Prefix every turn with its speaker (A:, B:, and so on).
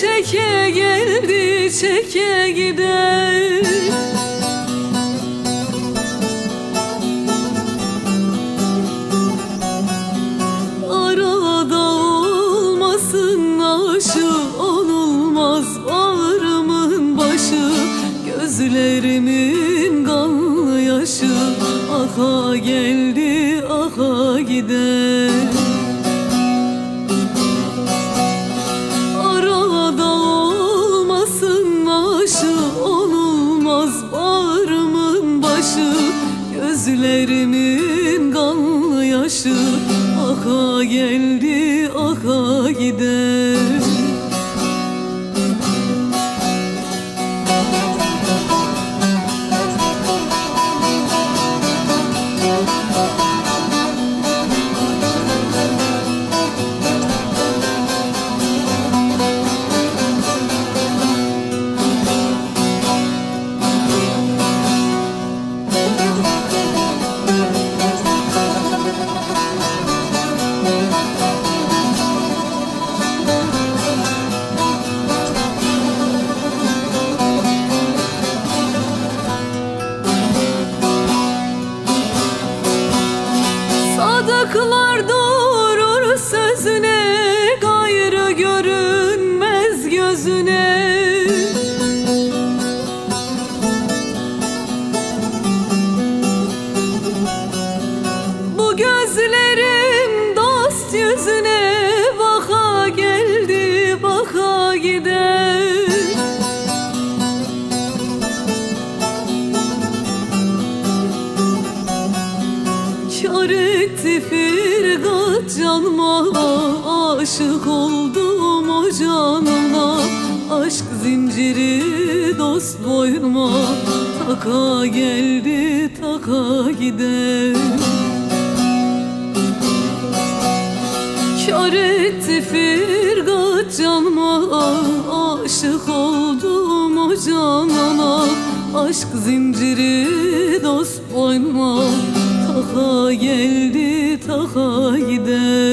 A: çeke gider. Arada olmasın aşı Olmaz ağrımın başı. Gözlerimin kanlı yaşı Aha geldi aha gider Aha geldi aha gider Sadıklar durur sözüne Gayrı görünmez gözüne Kar etti firgat canıma Aşık oldum o canına Aşk zinciri dost boynuma Taka geldi taka gider. Kar etti firgat canıma Aşık oldum o canana Aşk zinciri dost boynuma Taka geldi taka gider